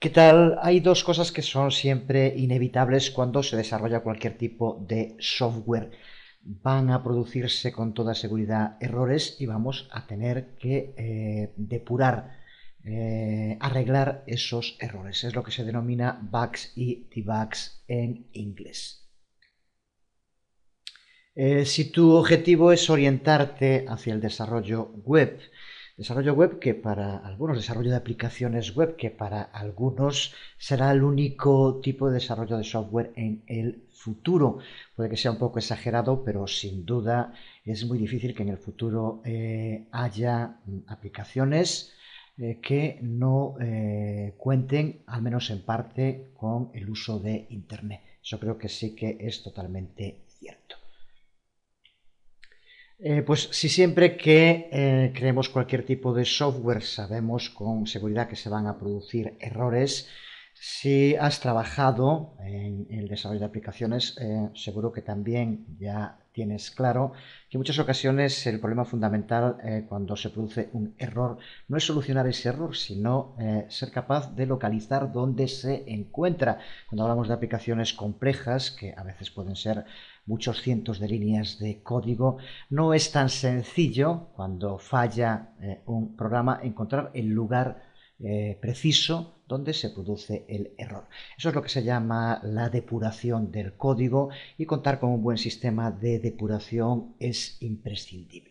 ¿Qué tal? Hay dos cosas que son siempre inevitables cuando se desarrolla cualquier tipo de software. Van a producirse con toda seguridad errores y vamos a tener que eh, depurar, eh, arreglar esos errores. Es lo que se denomina bugs y debugs en inglés. Eh, si tu objetivo es orientarte hacia el desarrollo web, Desarrollo web que para algunos, desarrollo de aplicaciones web que para algunos será el único tipo de desarrollo de software en el futuro. Puede que sea un poco exagerado, pero sin duda es muy difícil que en el futuro eh, haya mm, aplicaciones eh, que no eh, cuenten, al menos en parte, con el uso de Internet. Eso creo que sí que es totalmente cierto. Eh, pues si siempre que eh, creemos cualquier tipo de software sabemos con seguridad que se van a producir errores, si has trabajado en el desarrollo de aplicaciones, eh, seguro que también ya tienes claro que en muchas ocasiones el problema fundamental cuando se produce un error no es solucionar ese error, sino ser capaz de localizar dónde se encuentra. Cuando hablamos de aplicaciones complejas, que a veces pueden ser muchos cientos de líneas de código, no es tan sencillo cuando falla eh, un programa encontrar el lugar eh, preciso donde se produce el error. Eso es lo que se llama la depuración del código y contar con un buen sistema de depuración es imprescindible.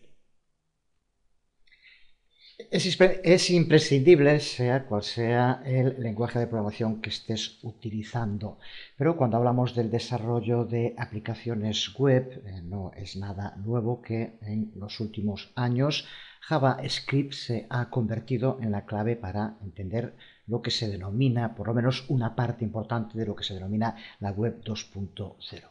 Es, imprescindible, sea cual sea el lenguaje de programación que estés utilizando, pero cuando hablamos del desarrollo de aplicaciones web, eh, no es nada nuevo que en los últimos años JavaScript se ha convertido en la clave para entender lo que se denomina, por lo menos una parte importante de lo que se denomina la web 2.0.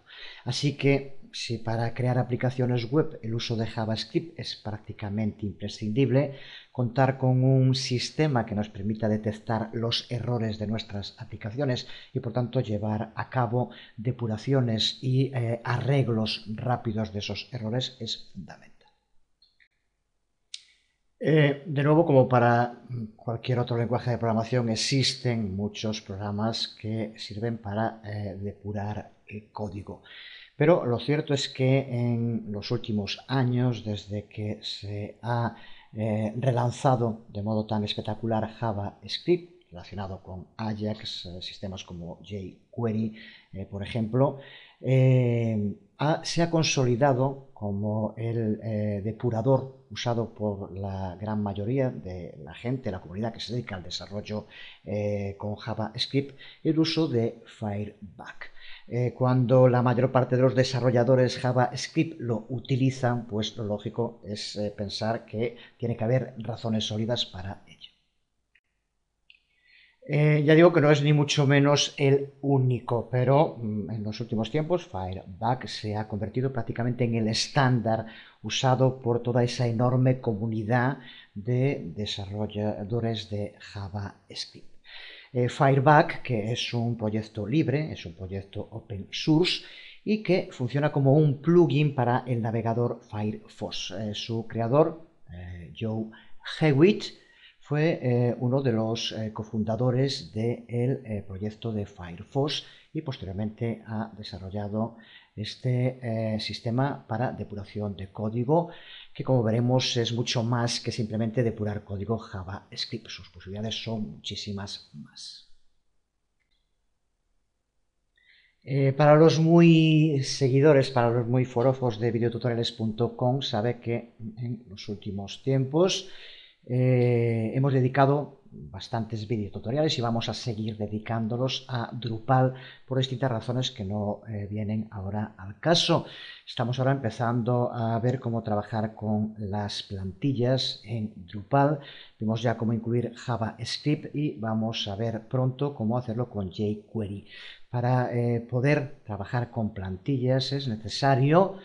Así que si para crear aplicaciones web el uso de JavaScript es prácticamente imprescindible, contar con un sistema que nos permita detectar los errores de nuestras aplicaciones y por tanto llevar a cabo depuraciones y eh, arreglos rápidos de esos errores es fundamental. Eh, de nuevo, como para cualquier otro lenguaje de programación, existen muchos programas que sirven para eh, depurar el código. Pero lo cierto es que en los últimos años, desde que se ha eh, relanzado de modo tan espectacular JavaScript, relacionado con Ajax, sistemas como jQuery, por ejemplo, se ha consolidado como el eh, depurador usado por la gran mayoría de la gente, la comunidad que se dedica al desarrollo eh, con JavaScript, el uso de Fireback. Eh, cuando la mayor parte de los desarrolladores JavaScript lo utilizan, pues lo lógico es pensar que tiene que haber razones sólidas para ello. Eh, ya digo que no es ni mucho menos el único, pero mm, en los últimos tiempos Fireback se ha convertido prácticamente en el estándar usado por toda esa enorme comunidad de desarrolladores de JavaScript. Eh, Fireback, que es un proyecto libre, es un proyecto open source y que funciona como un plugin para el navegador Firefox. Eh, su creador, Joe Hewitt, fue eh, uno de los eh, cofundadores del eh, proyecto de Firefox y posteriormente ha desarrollado este sistema para depuración de código que como veremos es mucho más que simplemente depurar código JavaScript. Sus posibilidades son muchísimas más. para los muy seguidores, para los muy forofos de videotutoriales.com, sabe que en los últimos tiempos eh, hemos dedicado bastantes videotutoriales y vamos a seguir dedicándolos a Drupal por distintas razones que no eh, vienen ahora al caso. Estamos ahora empezando a ver cómo trabajar con las plantillas en Drupal. Vimos ya cómo incluir JavaScript y vamos a ver pronto cómo hacerlo con jQuery. Para eh, poder trabajar con plantillas es necesario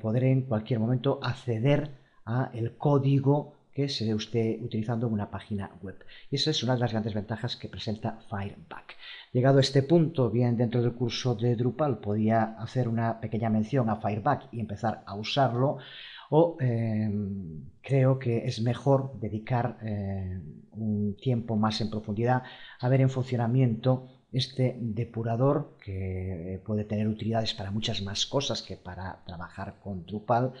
poder en cualquier momento acceder a el código que se esté utilizando en una página web. Y esa es una de las grandes ventajas que presenta Fireback. Llegado a este punto, bien dentro del curso de Drupal podía hacer una pequeña mención a Fireback y empezar a usarlo, o em, creo que es mejor dedicar eh, un tiempo más en profundidad a ver en funcionamiento este depurador que puede tener utilidades para muchas más cosas que para trabajar con Drupal.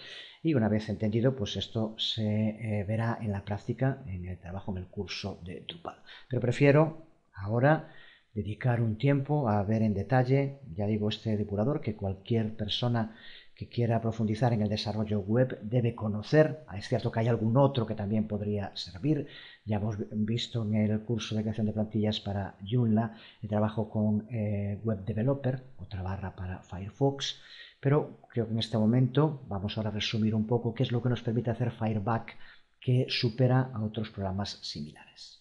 Y una vez entendido pues esto se eh, verá en la práctica en el trabajo en el curso de Drupal. Pero prefiero ahora dedicar un tiempo a ver en detalle ya digo este depurador que cualquier persona que quiera profundizar en el desarrollo web debe conocer. Es cierto que hay algún otro que también podría servir. Ya hemos visto en el curso de creación de plantillas para Joomla el trabajo con eh, Web Developer, otra barra para Firefox. Pero creo que en este momento vamos ahora a resumir un poco qué es lo que nos permite hacer Fireback que supera a otros programas similares.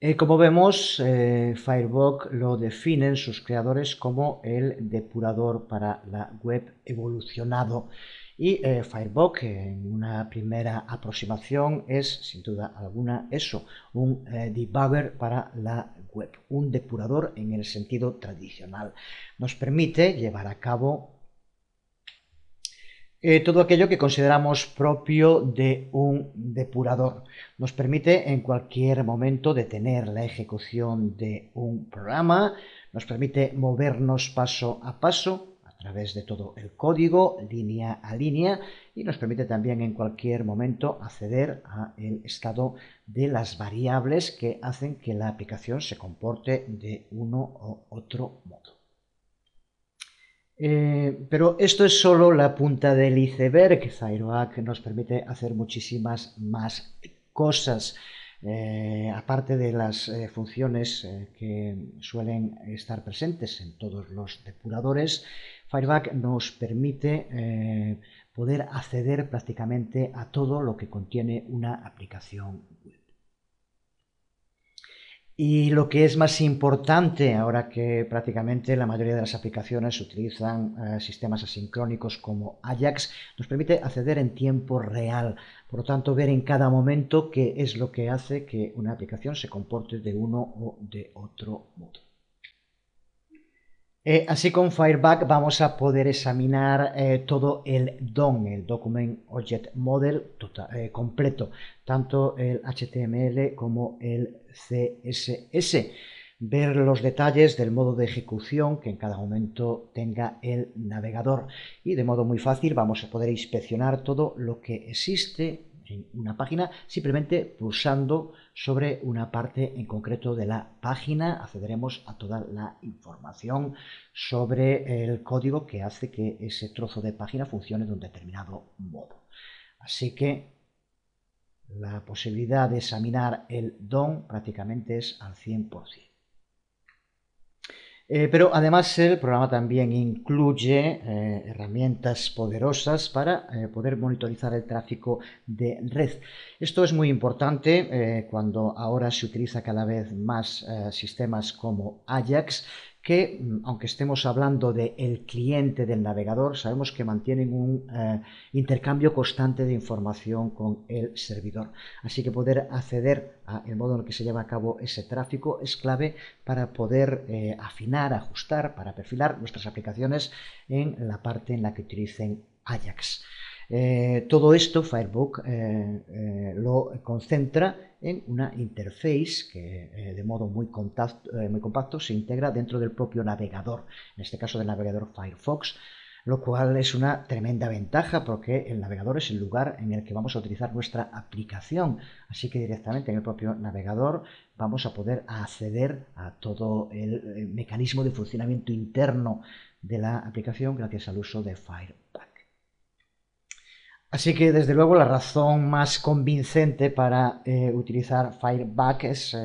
Eh, como vemos, eh, Firefox lo definen sus creadores como el depurador para la web evolucionado. Y eh, Firefox, en una primera aproximación, es sin duda alguna eso, un debugger para la web, un depurador en el sentido tradicional. Nos permite llevar a cabo eh, todo aquello que consideramos propio de un depurador. Nos permite en cualquier momento detener la ejecución de un programa, nos permite movernos paso a paso a través de todo el código, línea a línea, y nos permite también en cualquier momento acceder al estado de las variables que hacen que la aplicación se comporte de uno u otro modo. Eh, pero esto es solo la punta del iceberg. Fireback nos permite hacer muchísimas más cosas. Eh, aparte de las eh, funciones que suelen estar presentes en todos los depuradores, Fireback nos permite poder acceder prácticamente a todo lo que contiene una aplicación web. Y lo que es más importante, ahora que prácticamente la mayoría de las aplicaciones utilizan eh, sistemas asincrónicos como Ajax, nos permite acceder en tiempo real. Por lo tanto, ver en cada momento qué es lo que hace que una aplicación se comporte de uno o de otro modo. Eh, así con Fireback vamos a poder examinar eh, todo el DOM, el Document Object Model tota, eh, completo, tanto el HTML como el CSS. Ver los detalles del modo de ejecución que en cada momento tenga el navegador y de modo muy fácil vamos a poder inspeccionar todo lo que existe en una página simplemente pulsando sobre una parte en concreto de la página accederemos a toda la información sobre el código que hace que ese trozo de página funcione de un determinado modo. Así que la posibilidad de examinar el DOM prácticamente es al 100%. Eh, pero además el programa también incluye eh, herramientas poderosas para eh, poder monitorizar el tráfico de red. Esto es muy importante cuando ahora se utiliza cada vez más sistemas como Ajax que, mm, aunque estemos hablando del el cliente del navegador, sabemos que mantienen un eh, intercambio constante de información con el servidor. Así que poder acceder al modo en el que se lleva a cabo ese tráfico es clave para poder eh, afinar, ajustar, para perfilar nuestras aplicaciones en la parte en la que utilicen Ajax. Eh, todo esto Firebook lo concentra en una interface que eh, de modo muy, eh, muy compacto se integra dentro del propio navegador, en este caso del navegador Firefox, lo cual es una tremenda ventaja porque el navegador es el lugar en el que vamos a utilizar nuestra aplicación, así que directamente en el propio navegador vamos a poder acceder a todo el mecanismo de funcionamiento interno de la aplicación gracias al uso de Fireback. Así que desde luego la razón más convincente para eh, utilizar Fireback es eh,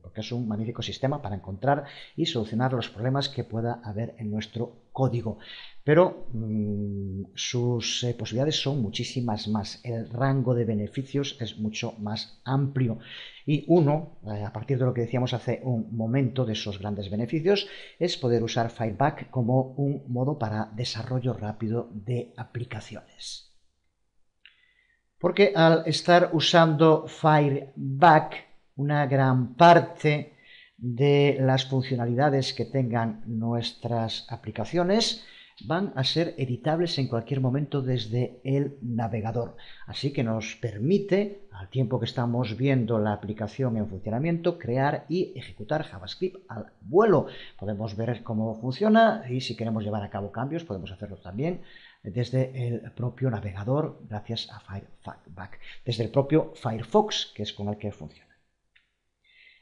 porque es un magnífico sistema para encontrar y solucionar los problemas que pueda haber en nuestro código. Pero mm, sus eh, posibilidades son muchísimas más. El rango de beneficios es mucho más amplio. Y uno, a partir de lo que decíamos hace un momento de esos grandes beneficios, es poder usar Fireback como un modo para desarrollo rápido de aplicaciones. Porque al estar usando Fireback, una gran parte de las funcionalidades que tengan nuestras aplicaciones van a ser editables en cualquier momento desde el navegador. Así que nos permite, al tiempo que estamos viendo la aplicación en funcionamiento, crear y ejecutar JavaScript al vuelo. Podemos ver cómo funciona y si queremos llevar a cabo cambios podemos hacerlo también desde el propio navegador gracias a Firefox, desde el propio Firefox, que es con el que funciona.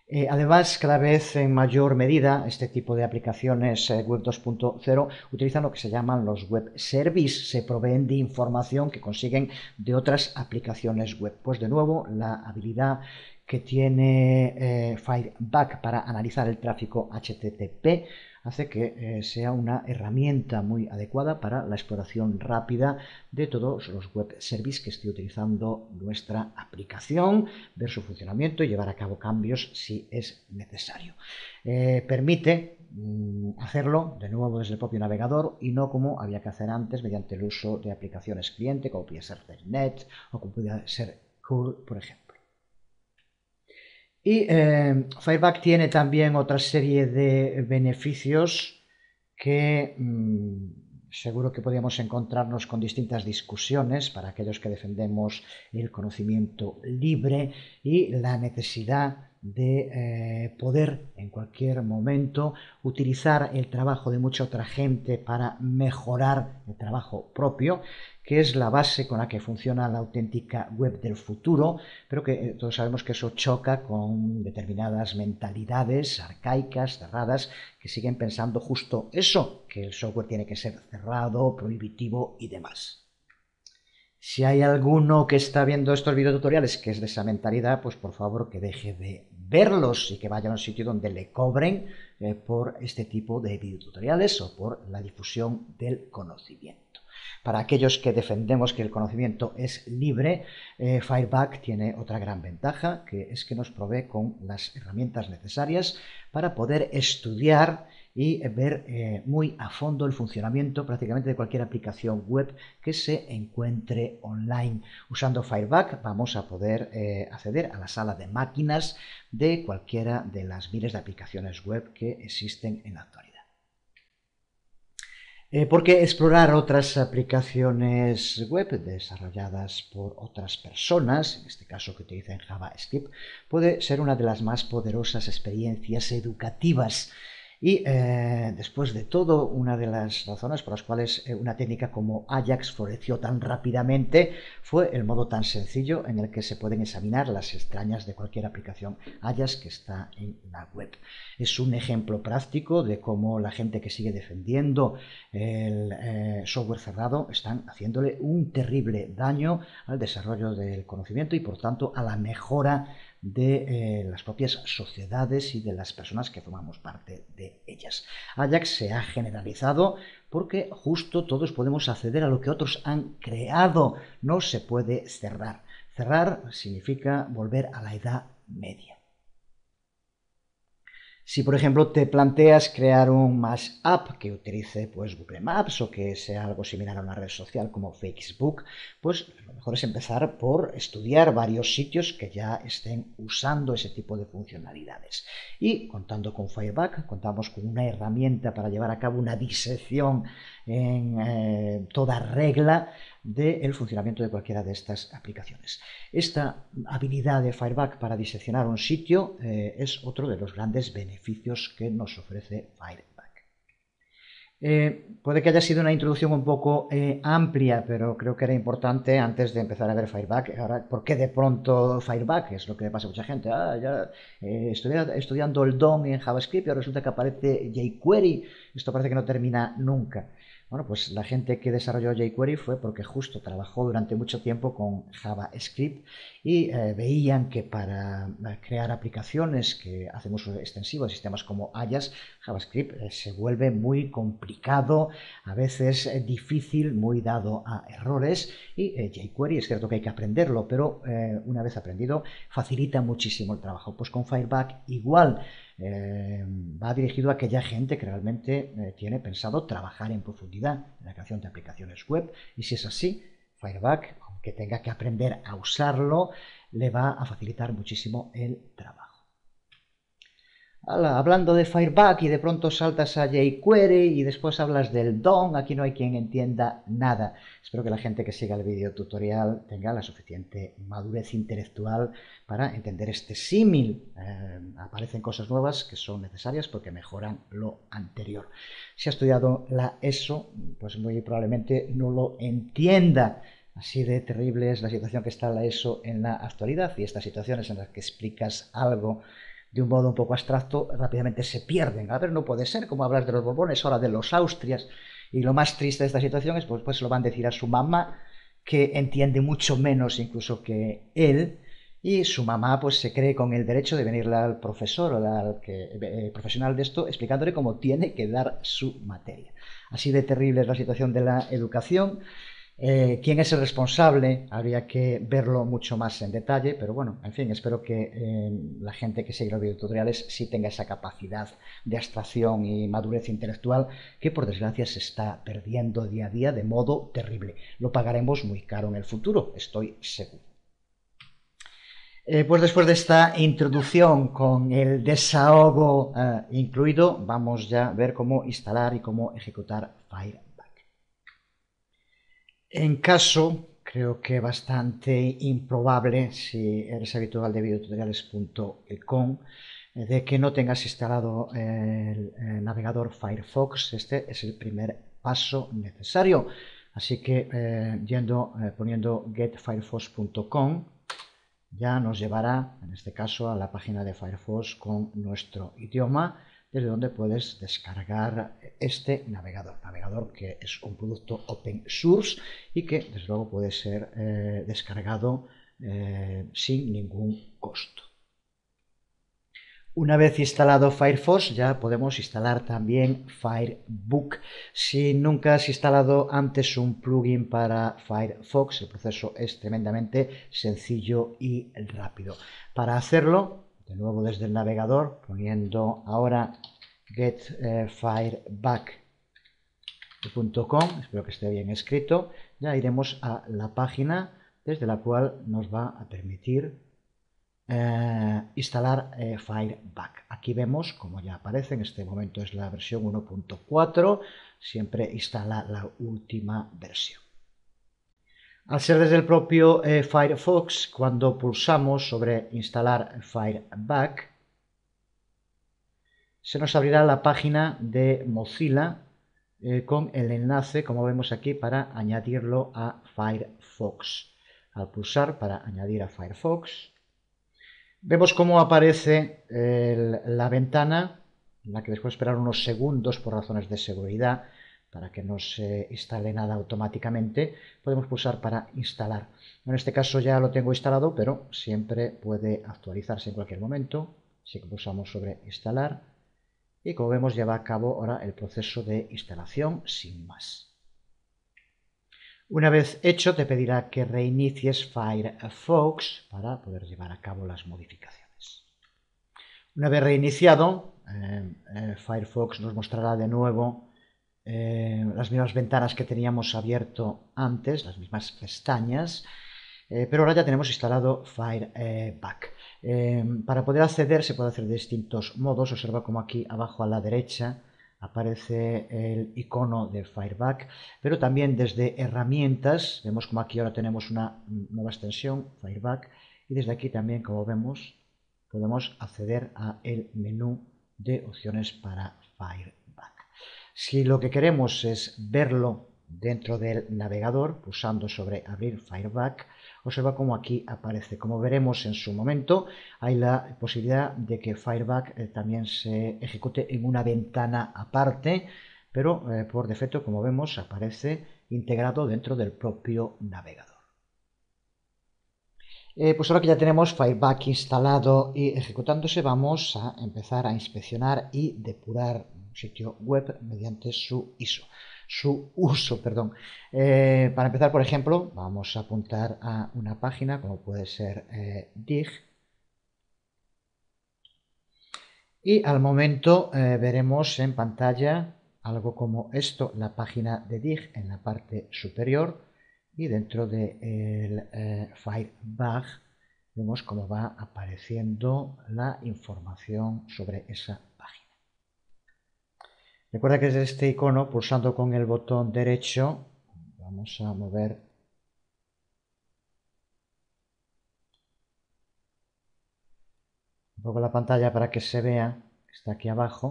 Eh, además, cada vez en mayor medida, este tipo de aplicaciones eh, Web 2.0 utilizan lo que se llaman los web services, se proveen de información que consiguen de otras aplicaciones web. Pues de nuevo, la habilidad que tiene eh, Fireback para analizar el tráfico HTTP hace que eh, sea una herramienta muy adecuada para la exploración rápida de todos los web services que esté utilizando nuestra aplicación, ver su funcionamiento y llevar a cabo cambios si es necesario. Eh, permite mm, hacerlo de nuevo desde el propio navegador y no como había que hacer antes mediante el uso de aplicaciones cliente como puede ser Net o como puede ser Cool, por ejemplo. Y eh, Fireback tiene también otra serie de beneficios que mm, seguro que podríamos encontrarnos con distintas discusiones para aquellos que defendemos el conocimiento libre y la necesidad de eh, poder en cualquier momento utilizar el trabajo de mucha otra gente para mejorar el trabajo propio, que es la base con la que funciona la auténtica web del futuro, pero que eh, todos sabemos que eso choca con determinadas mentalidades arcaicas, cerradas, que siguen pensando justo eso, que el software tiene que ser cerrado, prohibitivo y demás. Si hay alguno que está viendo estos videotutoriales que es de esa mentalidad, pues por favor que deje de verlos y que vaya a un sitio donde le cobren eh, por este tipo de videotutoriales o por la difusión del conocimiento. Para aquellos que defendemos que el conocimiento es libre, eh, Fireback tiene otra gran ventaja, que es que nos provee con las herramientas necesarias para poder estudiar y ver eh, muy a fondo el funcionamiento prácticamente de cualquier aplicación web que se encuentre online. Usando Fireback vamos a poder eh, acceder a la sala de máquinas de cualquiera de las miles de aplicaciones web que existen en la actualidad. Eh, porque explorar otras aplicaciones web desarrolladas por otras personas, en este caso que utilizan JavaScript, puede ser una de las más poderosas experiencias educativas y eh, después de todo, una de las razones por las cuales eh, una técnica como Ajax floreció tan rápidamente fue el modo tan sencillo en el que se pueden examinar las extrañas de cualquier aplicación Ajax que está en la web. Es un ejemplo práctico de cómo la gente que sigue defendiendo el eh, software cerrado están haciéndole un terrible daño al desarrollo del conocimiento y por tanto a la mejora de eh, las propias sociedades y de las personas que formamos parte de ellas. Ajax se ha generalizado porque justo todos podemos acceder a lo que otros han creado, no se puede cerrar. Cerrar significa volver a la edad media. Si, por ejemplo, te planteas crear un Maps App que utilice pues, Google Maps o que sea algo similar a una red social como Facebook, pues lo mejor es empezar por estudiar varios sitios que ya estén usando ese tipo de funcionalidades. Y contando con Fireback, contamos con una herramienta para llevar a cabo una disección en eh, toda regla del funcionamiento de cualquiera de estas aplicaciones. Esta habilidad de Fireback para diseccionar un sitio eh, es otro de los grandes beneficios que nos ofrece Fireback. Eh, puede que haya sido una introducción un poco eh, amplia, pero creo que era importante antes de empezar a ver Fireback. Ahora, ¿por qué de pronto Fireback? Es lo que le pasa a mucha gente. Ah, ya estoy estudiando el DOM en JavaScript y resulta que aparece jQuery. Esto parece que no termina nunca. Bueno, pues la gente que desarrolló jQuery fue porque justo trabajó durante mucho tiempo con JavaScript y eh, veían que para eh, crear aplicaciones que hacen uso de sistemas como Ajax, JavaScript eh, se vuelve muy complicado, a veces difícil, muy dado a errores y jQuery es cierto que hay que aprenderlo, pero una vez aprendido facilita muchísimo el trabajo. Pues con Fireback igual. Eh, va dirigido a aquella gente que realmente eh, tiene pensado trabajar en profundidad en la creación de aplicaciones web y si es así, Fireback, aunque tenga que aprender a usarlo, le va a facilitar muchísimo el trabajo. Hablando de Fireback y de pronto saltas a jQuery y después hablas del DOM, aquí no hay quien entienda nada. Espero que la gente que siga el video tutorial tenga la suficiente madurez intelectual para entender este símil. Eh, aparecen cosas nuevas que son necesarias porque mejoran lo anterior. Si ha estudiado la ESO, pues muy probablemente no lo entienda. Así de terrible es la situación que está la ESO en la actualidad y estas situaciones en las que explicas algo de un modo un poco abstracto, rápidamente se pierden. A ver, no puede ser, como hablar de los Borbones, ahora de los Austrias. Y lo más triste de esta situación es, pues, pues lo van a decir a su mamá, que entiende mucho menos incluso que él, y su mamá pues se cree con el derecho de venirle al profesor o al eh, profesional de esto explicándole cómo tiene que dar su materia. Así de terrible es la situación de la educación eh, ¿Quién es el responsable? Habría que verlo mucho más en detalle, pero bueno, en fin, espero que eh, la gente que sigue los videotutoriales sí tenga esa capacidad de abstracción y madurez intelectual que por desgracia se está perdiendo día a día de modo terrible. Lo pagaremos muy caro en el futuro, estoy seguro. Eh, pues después de esta introducción con el desahogo incluido, vamos ya a ver cómo instalar y cómo ejecutar Fire en caso, creo que bastante improbable, si eres habitual de videotutoriales.com, eh, de que no tengas instalado el, navegador Firefox. Este es el primer paso necesario. Así que eh, yendo, eh, poniendo getfirefox.com, ya nos llevará, en este caso, a la página de Firefox con nuestro idioma desde donde puedes descargar este navegador. Navegador que es un producto open source y que desde luego puede ser eh, descargado eh, sin ningún costo. Una vez instalado Firefox ya podemos instalar también Firebook. Si nunca has instalado antes un plugin para Firefox, el proceso es tremendamente sencillo y rápido. Para hacerlo de nuevo desde el navegador, poniendo ahora getfireback.com, espero que esté bien escrito, ya iremos a la página desde la cual nos va a permitir eh, instalar eh, Fireback. Aquí vemos, como ya aparece, en este momento es la versión 1.4, siempre instala la última versión. Al ser desde el propio eh, Firefox, cuando pulsamos sobre instalar Fireback, se nos abrirá la página de Mozilla eh, con el enlace, como vemos aquí, para añadirlo a Firefox. Al pulsar para añadir a Firefox, vemos cómo aparece la ventana, en la que después de esperar unos segundos por razones de seguridad, para que no se instale nada automáticamente, podemos pulsar para instalar. En este caso ya lo tengo instalado, pero siempre puede actualizarse en cualquier momento. Así que pulsamos sobre instalar y como vemos lleva a cabo ahora el proceso de instalación sin más. Una vez hecho te pedirá que reinicies Firefox para poder llevar a cabo las modificaciones. Una vez reiniciado, eh, eh, Firefox nos mostrará de nuevo eh, las mismas ventanas que teníamos abierto antes, las mismas pestañas, eh, pero ahora ya tenemos instalado Fireback. Eh, para poder acceder se puede hacer de distintos modos. Observa como aquí abajo a la derecha aparece el icono de Fireback, pero también desde herramientas, vemos como aquí ahora tenemos una nueva extensión, Fireback, y desde aquí también, como vemos, podemos acceder a el menú de opciones para Fireback. Si lo que queremos es verlo dentro del navegador, pulsando sobre abrir Fireback, observa cómo aquí aparece. Como veremos en su momento, hay la posibilidad de que Fireback eh, también se ejecute en una ventana aparte, pero eh, por defecto, como vemos, aparece integrado dentro del propio navegador. Eh, pues ahora que ya tenemos Fireback instalado y ejecutándose, vamos a empezar a inspeccionar y depurar sitio web mediante su ISO, su uso, perdón. Eh, para empezar, por ejemplo, vamos a apuntar a una página como puede ser eh, DIG. Y al momento eh, veremos en pantalla algo como esto, la página de DIG en la parte superior y dentro del de Firebug vemos cómo va apareciendo la información sobre esa. Recuerda que desde este icono, pulsando con el botón derecho, vamos a mover un poco la pantalla para que se vea, está aquí abajo,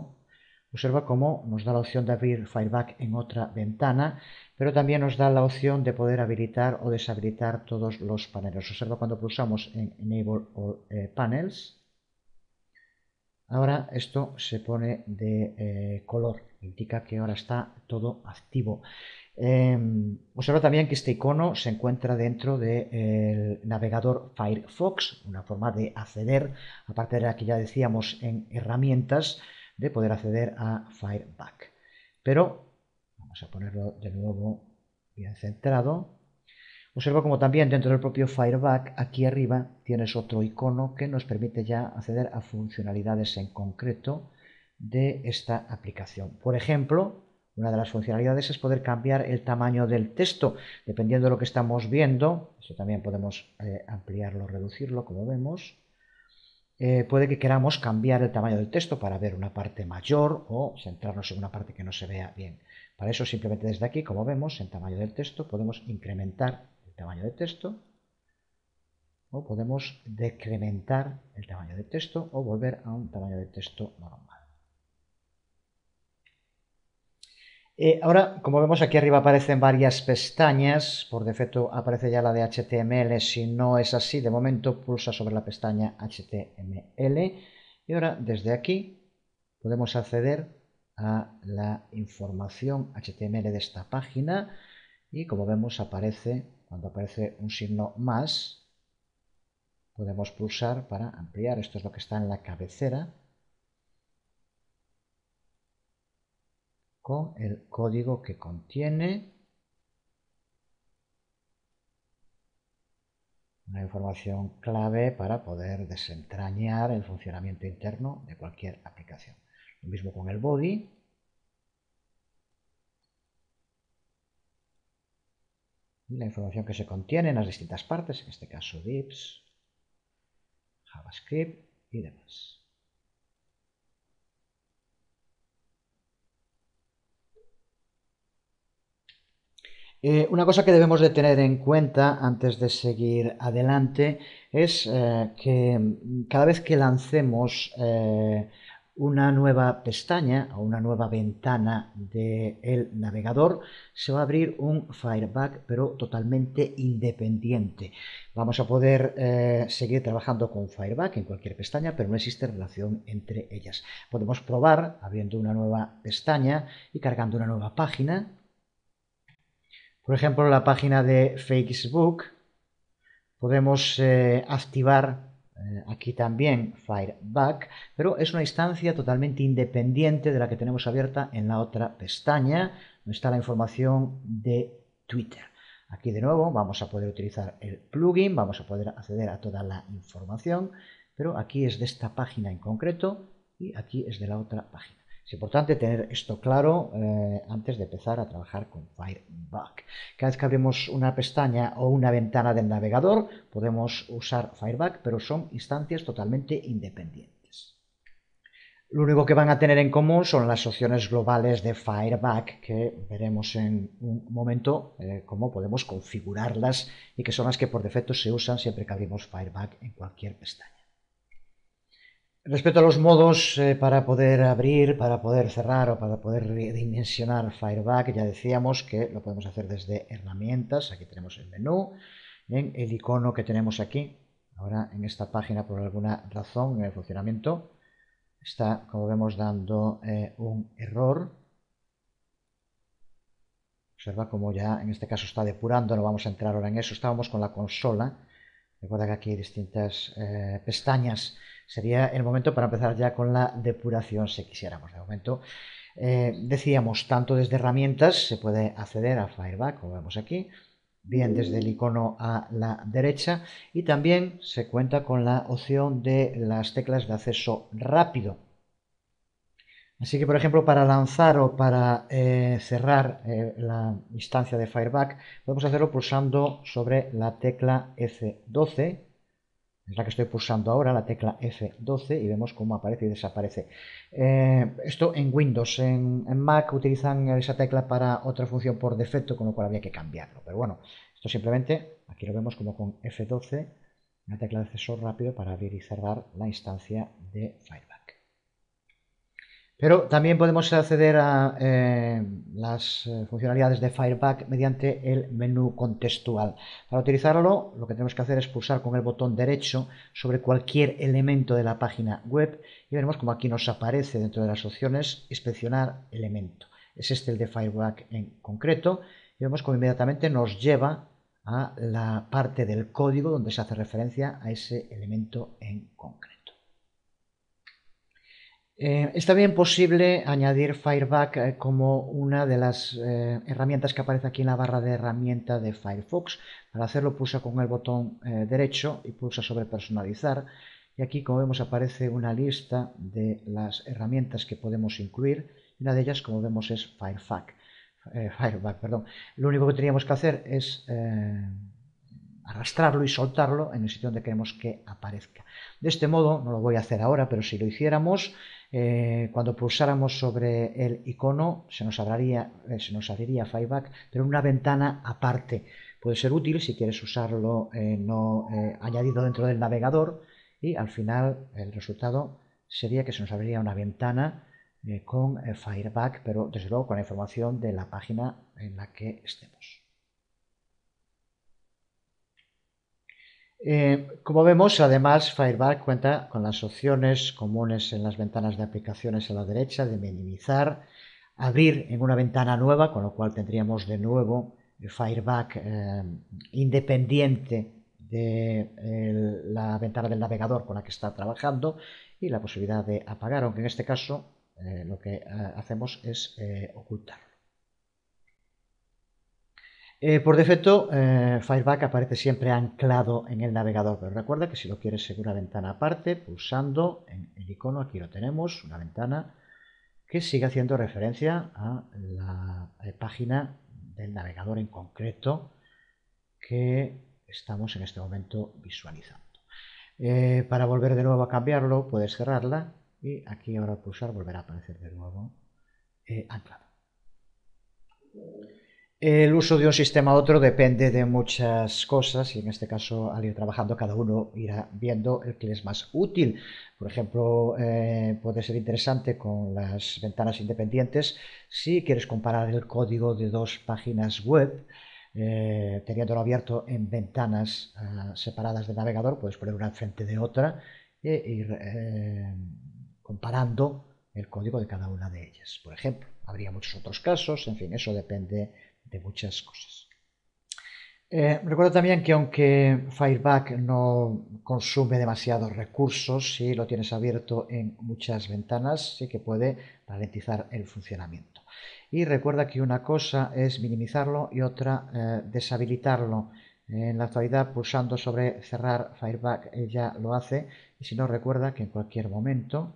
Observa cómo nos da la opción de abrir Fireback en otra ventana, pero también nos da la opción de poder habilitar o deshabilitar todos los paneles. Observa cuando pulsamos en Enable All eh, Panels. Ahora esto se pone de eh, color, indica que ahora está todo activo. Em, observa también que este icono se encuentra dentro del navegador Firefox, una forma de acceder, aparte de la que ya decíamos en herramientas, de poder acceder a Fireback. Pero vamos a ponerlo de nuevo bien centrado. Observa como también dentro del propio Fireback, aquí arriba tienes otro icono que nos permite ya acceder a funcionalidades en concreto de esta aplicación. Por ejemplo, una de las funcionalidades es poder cambiar el tamaño del texto, dependiendo de lo que estamos viendo. Eso también podemos eh, ampliarlo reducirlo, como vemos. Eh, puede que queramos cambiar el tamaño del texto para ver una parte mayor o centrarnos en una parte que no se vea bien. Para eso simplemente desde aquí, como vemos, en tamaño del texto podemos incrementar el tamaño del texto o podemos decrementar el tamaño del texto o volver a un tamaño de texto normal. Eh, ahora, como vemos aquí arriba aparecen varias pestañas, por defecto aparece ya la de HTML, si no es así, de momento pulsa sobre la pestaña HTML y ahora desde aquí podemos acceder a la información HTML de esta página. Y como vemos aparece, cuando aparece un signo más, podemos pulsar para ampliar, esto es lo que está en la cabecera, con el código que contiene una información clave para poder desentrañar el funcionamiento interno de cualquier aplicación. Lo mismo con el body. Y la información que se contiene en las distintas partes, en este caso divs, JavaScript y demás. Eh, una cosa que debemos de tener en cuenta antes de seguir adelante es eh, que cada vez que lancemos eh, una nueva pestaña o una nueva ventana del navegador, se va a abrir un Fireback, pero totalmente independiente. Vamos a poder seguir trabajando con Fireback en cualquier pestaña, pero no existe relación entre ellas. Podemos probar abriendo una nueva pestaña y cargando una nueva página por ejemplo, la página de Facebook podemos eh, activar eh, aquí también Fireback, pero es una instancia totalmente independiente de la que tenemos abierta en la otra pestaña, donde está la información de Twitter. Aquí de nuevo vamos a poder utilizar el plugin, vamos a poder acceder a toda la información, pero aquí es de esta página en concreto y aquí es de la otra página. Es importante tener esto claro eh, antes de empezar a trabajar con Fireback. Cada vez que abrimos una pestaña o una ventana del navegador, podemos usar Fireback, pero son instancias totalmente independientes. Lo único que van a tener en común son las opciones globales de Fireback, que veremos en un momento eh, cómo podemos configurarlas y que son las que por defecto se usan siempre que abrimos Fireback en cualquier pestaña. Respecto a los modos eh, para poder abrir, para poder cerrar o para poder redimensionar Fireback, ya decíamos que lo podemos hacer desde herramientas. Aquí tenemos el menú, en el icono que tenemos aquí. Ahora en esta página, por alguna razón, en el funcionamiento, está, como vemos, dando eh, un error. Observa cómo ya en este caso está depurando, no vamos a entrar ahora en eso. Estábamos con la consola. Recuerda que aquí hay distintas eh, pestañas sería el momento para empezar ya con la depuración si quisiéramos. De momento, eh, decíamos, tanto desde herramientas se puede acceder a Fireback, como vemos aquí, bien desde el icono a la derecha y también se cuenta con la opción de las teclas de acceso rápido. Así que, por ejemplo, para lanzar o para eh, cerrar eh, la instancia de Fireback, podemos hacerlo pulsando sobre la tecla F12 es la que estoy pulsando ahora, la tecla F12, y vemos cómo aparece y desaparece. Eh, esto en Windows, en, Mac utilizan esa tecla para otra función por defecto, con lo cual había que cambiarlo. Pero bueno, esto simplemente, aquí lo vemos como con F12, una tecla de acceso rápido para abrir y cerrar la instancia de Fireback. Pero también podemos acceder a eh, las eh, funcionalidades de Fireback mediante el menú contextual. Para utilizarlo, lo que tenemos que hacer es pulsar con el botón derecho sobre cualquier elemento de la página web y veremos como aquí nos aparece dentro de las opciones inspeccionar elemento. Es este el de Fireback en concreto y vemos como inmediatamente nos lleva a la parte del código donde se hace referencia a ese elemento en concreto. Eh, está bien posible añadir Fireback eh, como una de las eh, herramientas que aparece aquí en la barra de herramienta de Firefox. Para hacerlo pulsa con el botón derecho y pulsa sobre personalizar. Y aquí, como vemos, aparece una lista de las herramientas que podemos incluir. Una de ellas, como vemos, es Fireback. Fireback perdón. Lo único que teníamos que hacer es arrastrarlo y soltarlo en el sitio donde queremos que aparezca. De este modo, no lo voy a hacer ahora, pero si lo hiciéramos, eh, cuando pulsáramos sobre el icono se nos, abriría, eh, Fireback, pero una ventana aparte. Puede ser útil si quieres usarlo eh, no añadido dentro del navegador y al final el resultado sería que se nos abriría una ventana con Fireback, pero desde luego con la información de la página en la que estemos. Eh, como vemos, además, Fireback cuenta con las opciones comunes en las ventanas de aplicaciones a la derecha de minimizar, abrir en una ventana nueva, con lo cual tendríamos de nuevo Fireback eh, independiente de la ventana del navegador con la que está trabajando y la posibilidad de apagar, aunque en este caso eh, lo que hacemos es ocultar. Eh, por defecto, eh, Fireback aparece siempre anclado en el navegador, pero recuerda que si lo quieres en una ventana aparte, pulsando en el icono, aquí lo tenemos, una ventana que sigue haciendo referencia a la eh, página del navegador en concreto que estamos en este momento visualizando. para volver de nuevo a cambiarlo, puedes cerrarla y aquí ahora pulsar volverá a aparecer de nuevo anclado. El uso de un sistema a otro depende de muchas cosas y en este caso al ir trabajando cada uno irá viendo el que es más útil. Por ejemplo, eh, puede ser interesante con las ventanas independientes si quieres comparar el código de dos páginas web. Eh, teniéndolo abierto en ventanas ah, separadas del navegador, puedes poner una enfrente de otra e ir eh, comparando el código de cada una de ellas. Por ejemplo, habría muchos otros casos, en fin, eso depende de muchas cosas. Eh, recuerdo también que aunque Fireback no consume demasiados recursos, si lo tienes abierto en muchas ventanas, sí que puede ralentizar el funcionamiento. Y recuerda que una cosa es minimizarlo y otra eh, deshabilitarlo. En la actualidad, pulsando sobre cerrar Fireback, ya lo hace. Y si no, recuerda que en cualquier momento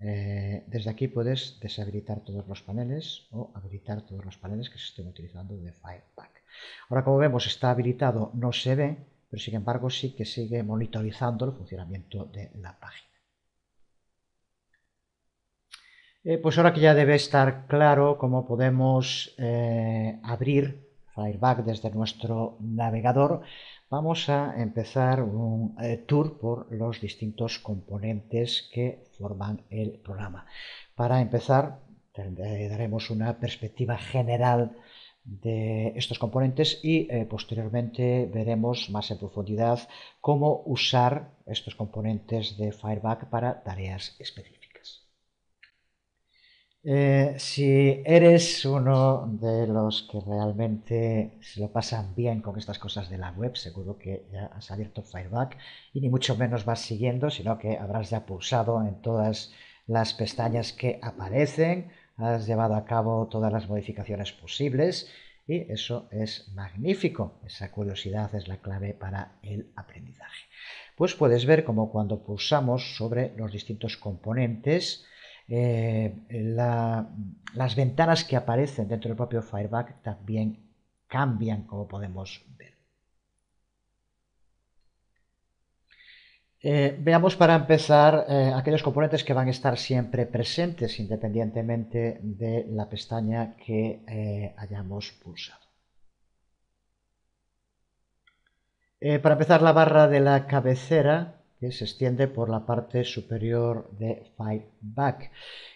eh, desde aquí puedes deshabilitar todos los paneles o habilitar todos los paneles que se estén utilizando de Fireback. Ahora, como vemos, está habilitado, no se ve, pero sin embargo sí que sigue monitorizando el funcionamiento de la página. Eh, pues ahora que ya debe estar claro cómo podemos eh, abrir Fireback desde nuestro navegador, Vamos a empezar un eh, tour por los distintos componentes que forman el programa. Para empezar, daremos una perspectiva general de estos componentes y eh, posteriormente veremos más en profundidad cómo usar estos componentes de Fireback para tareas específicas. Eh, si eres uno de los que realmente se lo pasan bien con estas cosas de la web, seguro que ya has abierto Fireback y ni mucho menos vas siguiendo, sino que habrás ya pulsado en todas las pestañas que aparecen, has llevado a cabo todas las modificaciones posibles y eso es magnífico. Esa curiosidad es la clave para el aprendizaje. Pues puedes ver como cuando pulsamos sobre los distintos componentes, eh, las ventanas que aparecen dentro del propio Fireback también cambian, como podemos ver. Eh, veamos para empezar eh, aquellos componentes que van a estar siempre presentes independientemente de la pestaña que hayamos pulsado. para empezar la barra de la cabecera que se extiende por la parte superior de Fireback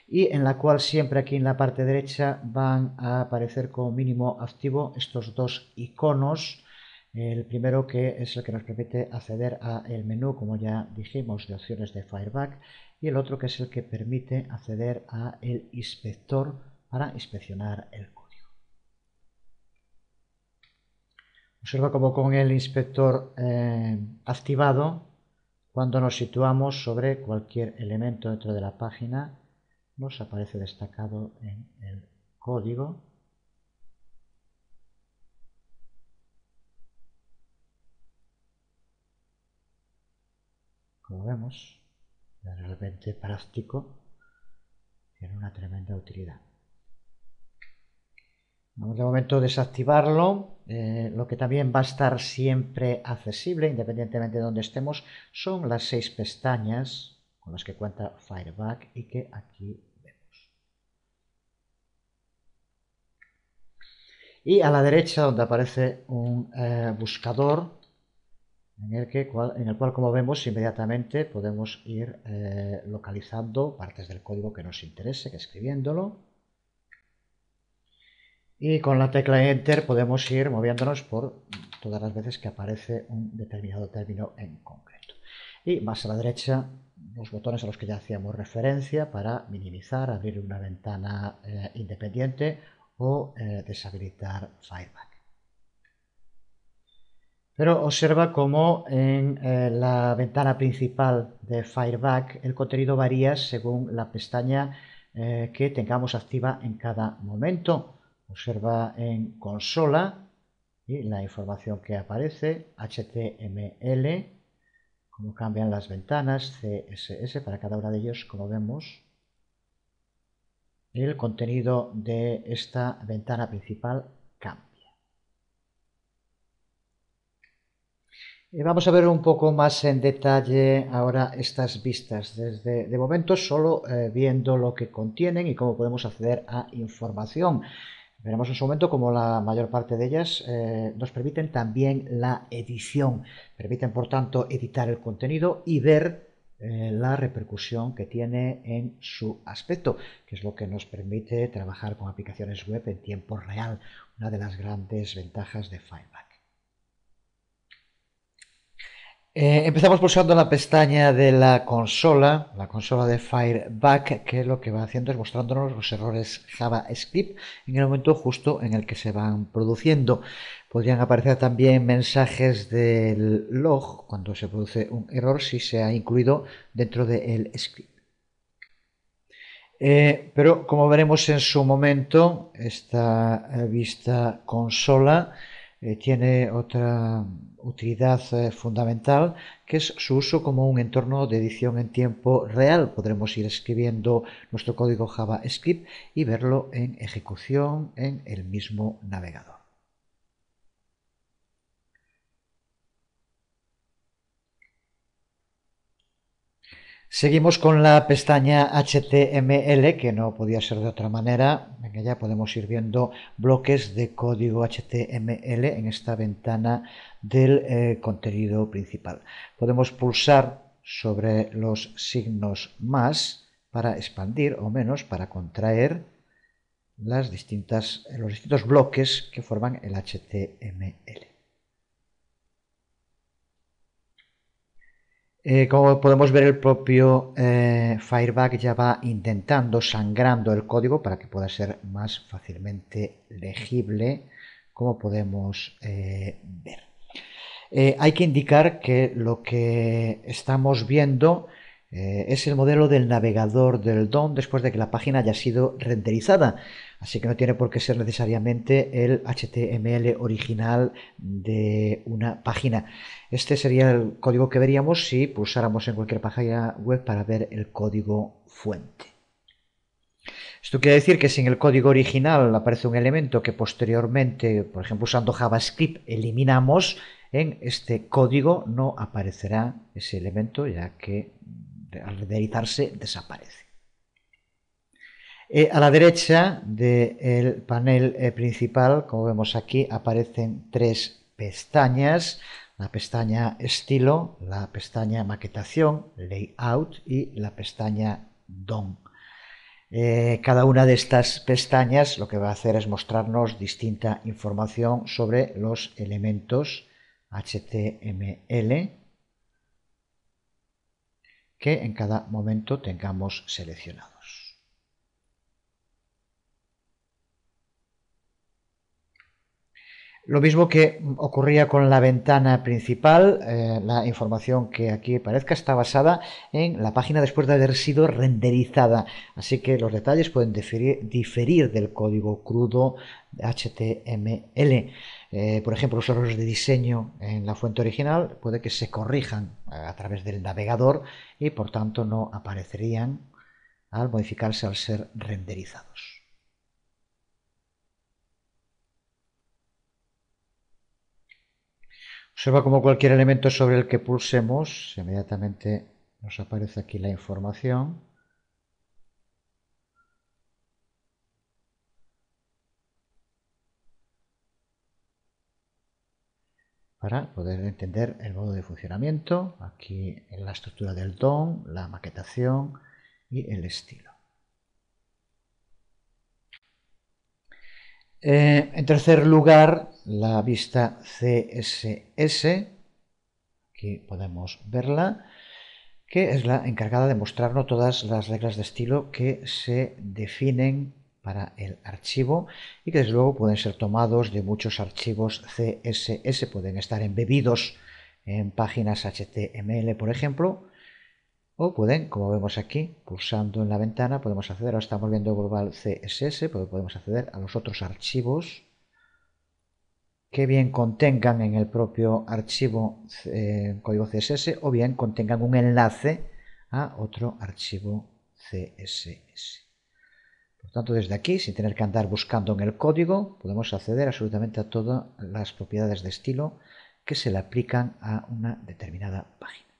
y en la cual siempre aquí en la parte derecha van a aparecer como mínimo activo estos dos iconos el primero que es el que nos permite acceder al menú, como ya dijimos, de opciones de Fireback, y el otro que es el que permite acceder a el inspector para inspeccionar el código. Observa como con el inspector eh, activado, cuando nos situamos sobre cualquier elemento dentro de la página, nos aparece destacado en el código como vemos, realmente práctico, tiene una tremenda utilidad. Vamos de momento desactivarlo. Eh, lo que también va a estar siempre accesible, independientemente de donde estemos, son las seis pestañas con las que cuenta Fireback y que aquí vemos. Y a la derecha, donde aparece un eh, buscador, en el, que, en el cual, como vemos, inmediatamente podemos ir eh, localizando partes del código que nos interese, escribiéndolo. Y con la tecla Enter podemos ir moviéndonos por todas las veces que aparece un determinado término en concreto. Y más a la derecha, los botones a los que ya hacíamos referencia para minimizar, abrir una ventana eh, independiente o eh, deshabilitar Fireback. Pero observa cómo en eh, la ventana principal de Fireback el contenido varía según la pestaña que tengamos activa en cada momento. Observa en consola y la información que aparece, HTML, cómo cambian las ventanas, CSS para cada una de ellos, como vemos. El contenido de esta ventana principal cambia. vamos a ver un poco más en detalle ahora estas vistas. Desde de momento solo eh, viendo lo que contienen y cómo podemos acceder a información. Veremos en su momento como la mayor parte de ellas eh, nos permiten también la edición. Permiten, por tanto, editar el contenido y ver eh, la repercusión que tiene en su aspecto, que es lo que nos permite trabajar con aplicaciones web en tiempo real, una de las grandes ventajas de Fireback. Eh, empezamos pulsando la pestaña de la consola, la consola de Fireback, que lo que va haciendo es mostrándonos los errores JavaScript en el momento justo en el que se van produciendo. Podrían aparecer también mensajes del log cuando se produce un error si se ha incluido dentro del script. Eh, pero como veremos en su momento, esta eh, vista consola eh, tiene otra utilidad eh, fundamental que es su uso como un entorno de edición en tiempo real. Podremos ir escribiendo nuestro código JavaScript y verlo en ejecución en el mismo navegador. Seguimos con la pestaña HTML, que no podía ser de otra manera. En podemos ir viendo bloques de código HTML en esta ventana del eh, contenido principal. Podemos pulsar sobre los signos más para expandir o menos para contraer las distintas, los distintos bloques que forman el HTML. Eh, como podemos ver, el propio eh, Fireback ya va intentando, sangrando el código para que pueda ser más fácilmente legible, como podemos eh, ver. hay que indicar que lo que estamos viendo es el modelo del navegador del DOM después de que la página haya sido renderizada. Así que no tiene por qué ser necesariamente el HTML original de una página. Este sería el código que veríamos si pulsáramos en cualquier página web para ver el código fuente. Esto quiere decir que si en el código original aparece un elemento que posteriormente, por ejemplo usando JavaScript, eliminamos, en este código no aparecerá ese elemento ya que al renderizarse desaparece. Eh, a la derecha del panel eh, principal, como vemos aquí, aparecen tres pestañas. La pestaña estilo, la pestaña maquetación, layout y la pestaña DOM. Eh, cada una de estas pestañas lo que va a hacer es mostrarnos distinta información sobre los elementos HTML que en cada momento tengamos seleccionados. Lo mismo que ocurría con la ventana principal, eh, la información que aquí aparezca está basada en la página después de haber sido renderizada, así que los detalles pueden diferir, del código crudo HTML. Eh, por ejemplo, los errores de diseño en la fuente original puede que se corrijan eh, a través del navegador y por tanto no aparecerían al modificarse al ser renderizados. Observa como cualquier elemento sobre el que pulsemos, inmediatamente nos aparece aquí la información. para poder entender el modo de funcionamiento, aquí en la estructura del DOM, la maquetación y el estilo. Eh, en tercer lugar, la vista CSS, aquí podemos verla, que es la encargada de mostrarnos todas las reglas de estilo que se definen para el archivo y que desde luego pueden ser tomados de muchos archivos CSS, pueden estar embebidos en páginas HTML, por ejemplo, o pueden, como vemos aquí, pulsando en la ventana, podemos acceder, ahora estamos viendo global CSS, podemos acceder a los otros archivos que bien contengan en el propio archivo eh, código CSS o bien contengan un enlace a otro archivo CSS. Por tanto, desde aquí, sin tener que andar buscando en el código, podemos acceder absolutamente a todas las propiedades de estilo que se le aplican a una determinada página.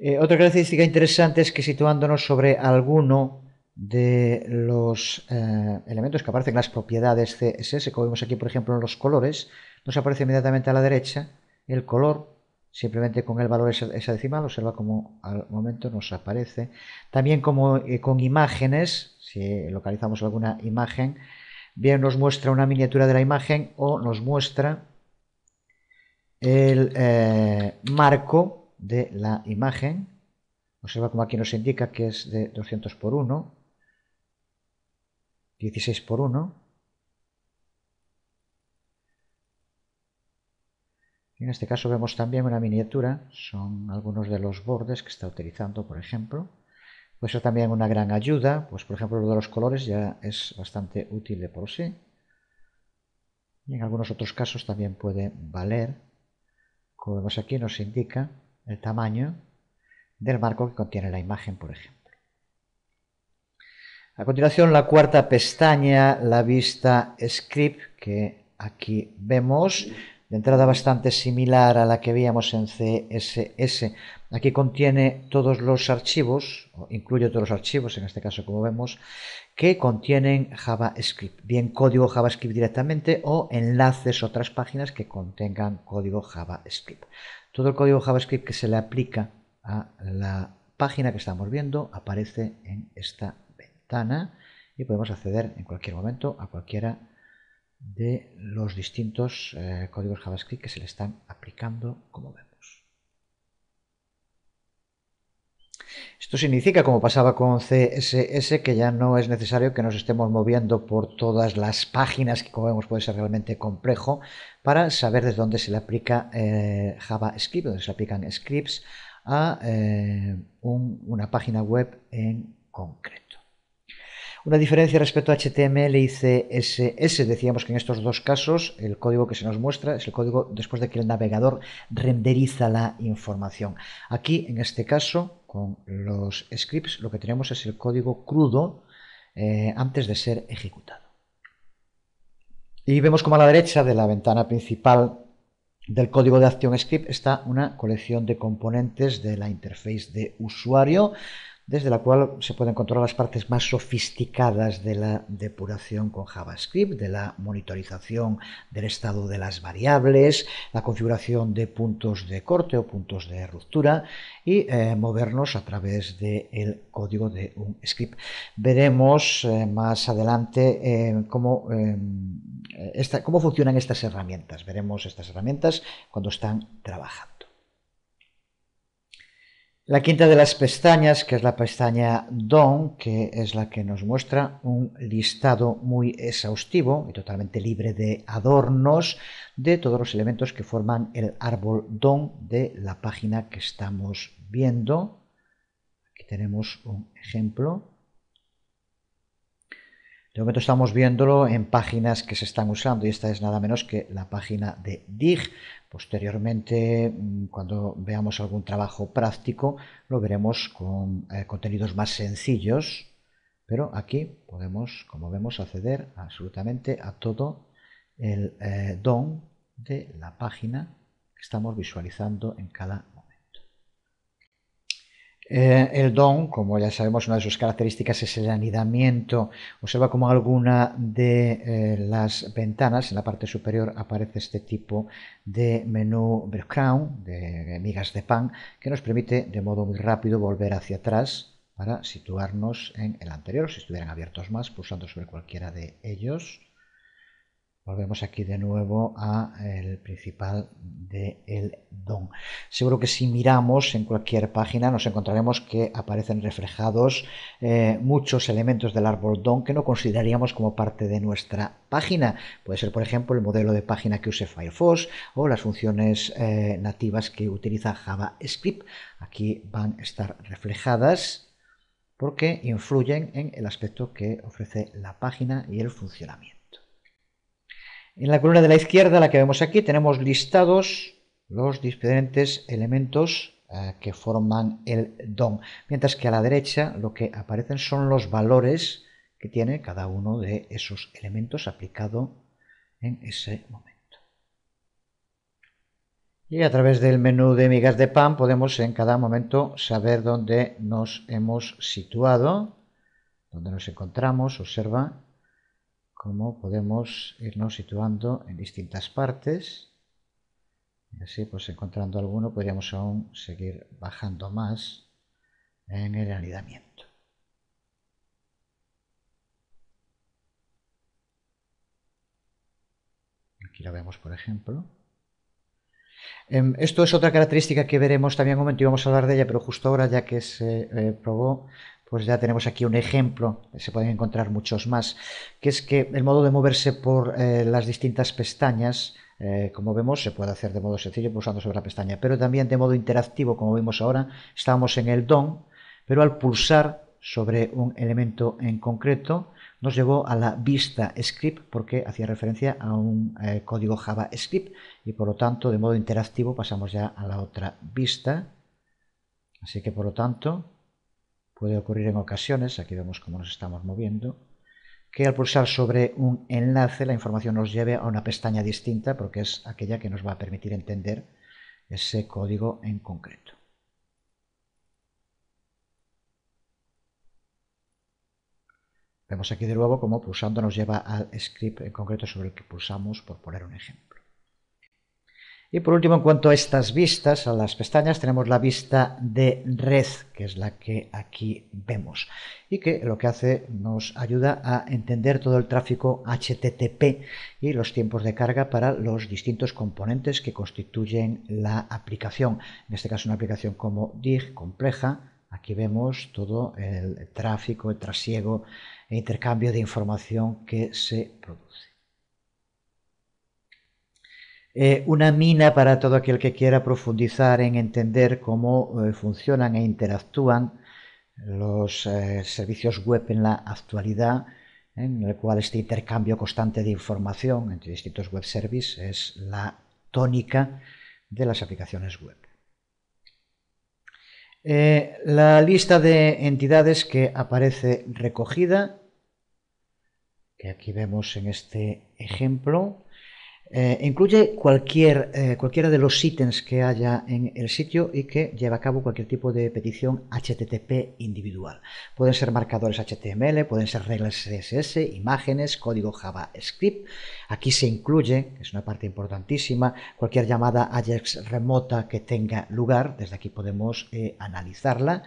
Eh, otra característica interesante es que situándonos sobre alguno de los eh, elementos que aparecen en las propiedades CSS, como vemos aquí por ejemplo en los colores, nos aparece inmediatamente a la derecha el color, simplemente con el valor esa, decimal, observa como al momento nos aparece. También como eh, con imágenes, si localizamos alguna imagen, bien nos muestra una miniatura de la imagen o nos muestra el marco de la imagen. Observa como aquí nos indica que es de 200 por 1, 16 por 1. En este caso vemos también una miniatura, son algunos de los bordes que está utilizando, por ejemplo. Puede ser también una gran ayuda, pues por ejemplo lo de los colores ya es bastante útil de por sí. Y en algunos otros casos también puede valer, como vemos aquí nos indica el tamaño del marco que contiene la imagen, por ejemplo. A continuación, la cuarta pestaña, la vista script, que aquí vemos, de entrada bastante similar a la que veíamos en CSS. Aquí contiene todos los archivos, o incluye todos los archivos, en este caso como vemos, que contienen JavaScript, bien código JavaScript directamente o enlaces a otras páginas que contengan código JavaScript. Todo el código JavaScript que se le aplica a la página que estamos viendo aparece en esta ventana y podemos acceder en cualquier momento a cualquiera de los distintos eh, códigos JavaScript que se le están aplicando como vemos. Esto significa, como pasaba con CSS, que ya no es necesario que nos estemos moviendo por todas las páginas, que como vemos puede ser realmente complejo, para saber desde dónde se le aplica eh, JavaScript, donde se aplican scripts a eh, una página web en concreto. Una diferencia respecto a HTML y CSS, decíamos que en estos dos casos el código que se nos muestra es el código después de que el navegador renderiza la información. Aquí, en este caso, con los scripts, lo que tenemos es el código crudo eh, antes de ser ejecutado. Y vemos como a la derecha de la ventana principal del código de ActionScript está una colección de componentes de la interface de usuario desde la cual se pueden controlar las partes más sofisticadas de la depuración con JavaScript, de la monitorización del estado de las variables, la configuración de puntos de corte o puntos de ruptura y eh, movernos a través del código de un script. Veremos eh, más adelante eh, cómo, cómo funcionan estas herramientas. Veremos estas herramientas cuando están trabajando. La quinta de las pestañas, que es la pestaña DON, que es la que nos muestra un listado muy exhaustivo y totalmente libre de adornos de todos los elementos que forman el árbol DON de la página que estamos viendo. Aquí tenemos un ejemplo. De momento estamos viéndolo en páginas que se están usando y esta es nada menos que la página de DIG. Posteriormente, mm, cuando veamos algún trabajo práctico, lo veremos con eh, contenidos más sencillos, pero aquí podemos, como vemos, acceder absolutamente a todo el eh, DOM de la página que estamos visualizando en cada eh, el DOM, como ya sabemos, una de sus características es el anidamiento. Observa como alguna de eh, las ventanas en la parte superior aparece este tipo de menú background, de migas de pan, que nos permite de modo muy rápido volver hacia atrás para situarnos en el anterior, si estuvieran abiertos más, pulsando sobre cualquiera de ellos. Volvemos aquí de nuevo a el principal del el DOM. Seguro que si miramos en cualquier página nos encontraremos que aparecen reflejados eh, muchos elementos del árbol DOM que no consideraríamos como parte de nuestra página. Puede ser, por ejemplo, el modelo de página que use Firefox o las funciones eh, nativas que utiliza JavaScript. Aquí van a estar reflejadas porque influyen en el aspecto que ofrece la página y el funcionamiento. En la columna de la izquierda, la que vemos aquí, tenemos listados los diferentes elementos eh, que forman el DOM, mientras que a la derecha lo que aparecen son los valores que tiene cada uno de esos elementos aplicado en ese momento. Y a través del menú de migas de pan podemos en cada momento saber dónde nos hemos situado, dónde nos encontramos, observa, cómo podemos irnos situando en distintas partes. Y así, pues encontrando alguno, podríamos aún seguir bajando más en el anidamiento. Aquí lo vemos, por ejemplo. Em, esto es otra característica que veremos también un momento y vamos a hablar de ella, pero justo ahora, ya que se eh, probó, pues ya tenemos aquí un ejemplo, se pueden encontrar muchos más, que es que el modo de moverse por eh, las distintas pestañas, eh, como vemos, se puede hacer de modo sencillo pulsando sobre la pestaña, pero también de modo interactivo, como vimos ahora, estábamos en el DOM, pero al pulsar sobre un elemento en concreto, nos llevó a la vista script porque hacía referencia a un eh, código JavaScript y por lo tanto de modo interactivo pasamos ya a la otra vista. Así que por lo tanto Puede ocurrir en ocasiones, aquí vemos cómo nos estamos moviendo, que al pulsar sobre un enlace la información nos lleve a una pestaña distinta porque es aquella que nos va a permitir entender ese código en concreto. Vemos aquí de nuevo cómo pulsando nos lleva al script en concreto sobre el que pulsamos, por poner un ejemplo. Y por último, en cuanto a estas vistas, a las pestañas, tenemos la vista de red, que es la que aquí vemos, y que lo que hace nos ayuda a entender todo el tráfico HTTP y los tiempos de carga para los distintos componentes que constituyen la aplicación. En este caso, una aplicación como DIG, compleja. Aquí vemos todo el tráfico, el trasiego e intercambio de información que se produce. Eh, una mina para todo aquel que quiera profundizar en entender cómo eh, funcionan e interactúan los eh, servicios web en la actualidad, en el cual este intercambio constante de información entre distintos web services es la tónica de las aplicaciones web. la lista de entidades que aparece recogida que aquí vemos en este ejemplo. Eh, incluye cualquier, eh, cualquiera de los ítems que haya en el sitio y que lleva a cabo cualquier tipo de petición HTTP individual. Pueden ser marcadores HTML, pueden ser reglas CSS, imágenes, código JavaScript. Aquí se incluye, es una parte importantísima, cualquier llamada AJAX remota que tenga lugar. Desde aquí podemos eh, analizarla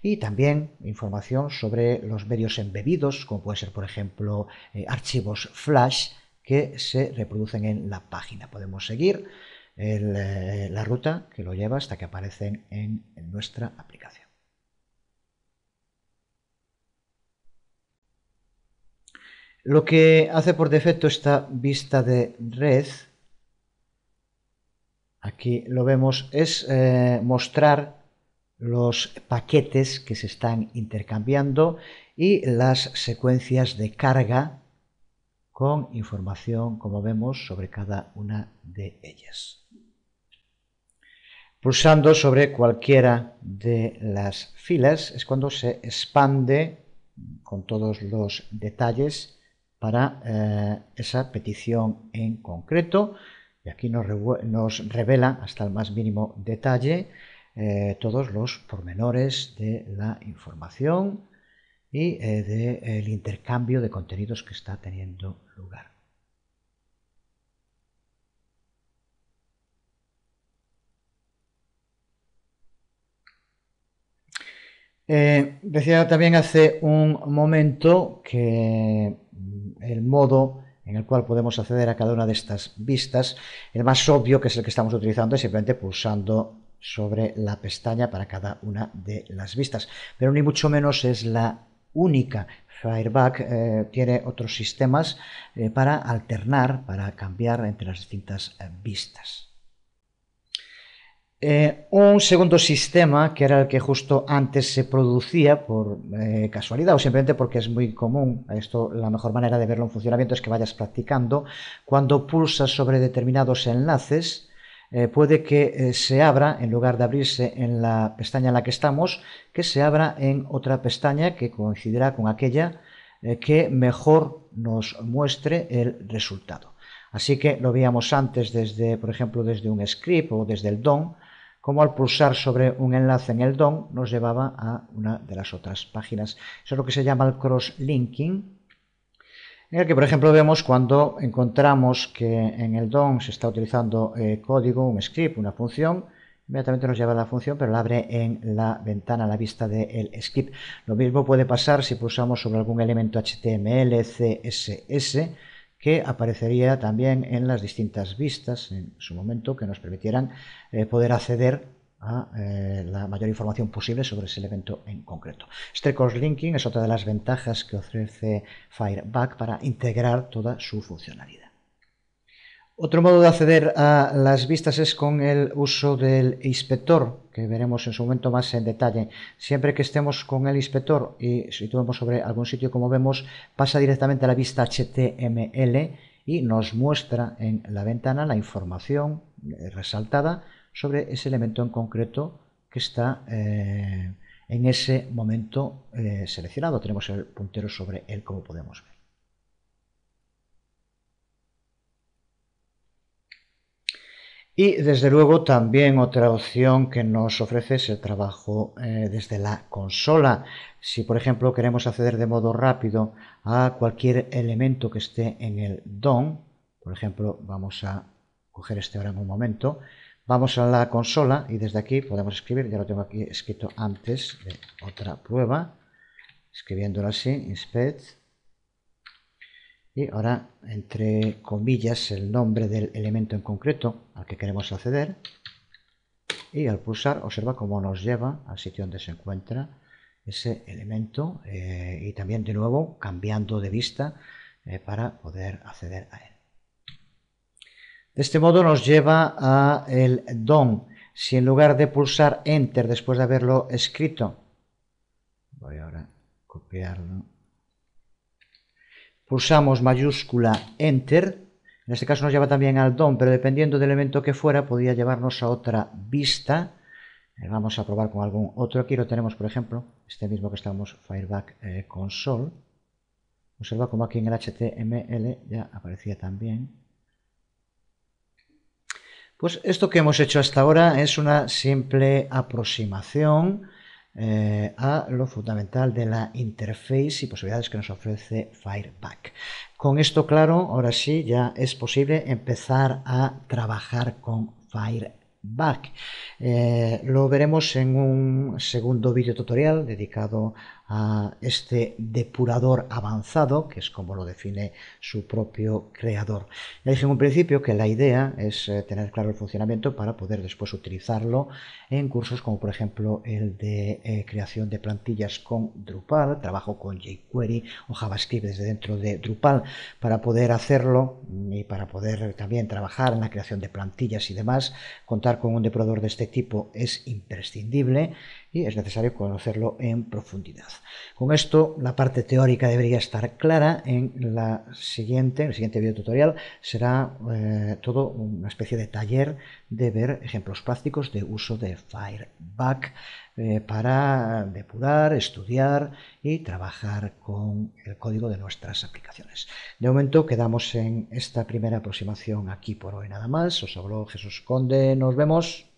y también información sobre los medios embebidos, como pueden ser, por ejemplo, archivos Flash que se reproducen en la página. Podemos seguir eh, la ruta que lo lleva hasta que aparecen en, nuestra aplicación. Lo que hace por defecto esta vista de red, aquí lo vemos, es eh, mostrar los paquetes que se están intercambiando y las secuencias de carga con información, como vemos, sobre cada una de ellas. Pulsando sobre cualquiera de las filas es cuando se expande con todos los detalles para eh, esa petición en concreto. Y aquí nos, revela hasta el más mínimo detalle eh, todos los pormenores de la información y eh, del intercambio de contenidos que está teniendo lugar. Eh, decía también hace un momento que mm, el modo en el cual podemos acceder a cada una de estas vistas, el más obvio, que es el que estamos utilizando, es simplemente pulsando sobre la pestaña para cada una de las vistas. Pero ni mucho menos es la única. Fireback eh, tiene otros sistemas eh, para alternar, para cambiar entre las distintas eh, vistas. un segundo sistema, que era el que justo antes se producía por casualidad o simplemente porque es muy común, esto la mejor manera de verlo en funcionamiento es que vayas practicando, cuando pulsas sobre determinados enlaces, eh, puede que eh, se abra, en lugar de abrirse en la pestaña en la que estamos, que se abra en otra pestaña que coincidirá con aquella eh, que mejor nos muestre el resultado. Así que lo veíamos antes desde, por ejemplo, desde un script o desde el DOM, como al pulsar sobre un enlace en el DOM nos llevaba a una de las otras páginas. Eso es lo que se llama el cross-linking en el que, por ejemplo, vemos cuando encontramos que en el DOM se está utilizando eh, código, un script, una función, inmediatamente nos lleva a la función, pero la abre en la ventana la vista del script. Lo mismo puede pasar si pulsamos sobre algún elemento HTML, CSS, que aparecería también en las distintas vistas en su momento que nos permitieran eh, poder acceder a eh, la mayor información posible sobre ese evento en concreto. Este cross-linking es otra de las ventajas que ofrece Fireback para integrar toda su funcionalidad. Otro modo de acceder a las vistas es con el uso del inspector, que veremos en su momento más en detalle. Siempre que estemos con el inspector y situemos sobre algún sitio como vemos, pasa directamente a la vista HTML y nos muestra en la ventana la información eh, resaltada sobre ese elemento en concreto que está eh, en ese momento eh, seleccionado. Tenemos el puntero sobre él, como podemos ver. Y desde luego también otra opción que nos ofrece es el trabajo eh, desde la consola. Si por ejemplo queremos acceder de modo rápido a cualquier elemento que esté en el DOM, por ejemplo vamos a coger este ahora en un momento, Vamos a la consola y desde aquí podemos escribir, ya lo tengo aquí escrito antes de otra prueba, escribiéndolo así, inspect, y ahora entre comillas el nombre del elemento en concreto al que queremos acceder, y al pulsar observa cómo nos lleva al sitio donde se encuentra ese elemento. Eh, y también de nuevo cambiando de vista eh, para poder acceder a él. De este modo nos lleva a el DOM. Si en lugar de pulsar Enter después de haberlo escrito, voy ahora a copiarlo, pulsamos mayúscula Enter, en este caso nos lleva también al DOM, pero dependiendo del elemento que fuera, podría llevarnos a otra vista. Eh, vamos a probar con algún otro. Aquí lo tenemos, por ejemplo, este mismo que estamos, Fireback eh, Console. Observa como aquí en el HTML ya aparecía también. Pues esto que hemos hecho hasta ahora es una simple aproximación eh, a lo fundamental de la interface y posibilidades que nos ofrece Fireback. Con esto claro, ahora sí, ya es posible empezar a trabajar con Fireback. Eh, lo veremos en un segundo vídeo tutorial dedicado a este depurador avanzado, que es como lo define su propio creador. Ya dije en un principio que la idea es eh, tener claro el funcionamiento para poder después utilizarlo en cursos como por ejemplo el de eh, creación de plantillas con Drupal, trabajo con jQuery o JavaScript desde dentro de Drupal para poder hacerlo y para poder también trabajar en la creación de plantillas y demás, contar con un depurador de este tipo es imprescindible y es necesario conocerlo en profundidad. Con esto la parte teórica debería estar clara. En la siguiente, el siguiente video tutorial será eh, todo una especie de taller de ver ejemplos prácticos de uso de Fireback eh, para depurar, estudiar y trabajar con el código de nuestras aplicaciones. De momento quedamos en esta primera aproximación aquí por hoy nada más. Os habló Jesús Conde. Nos vemos.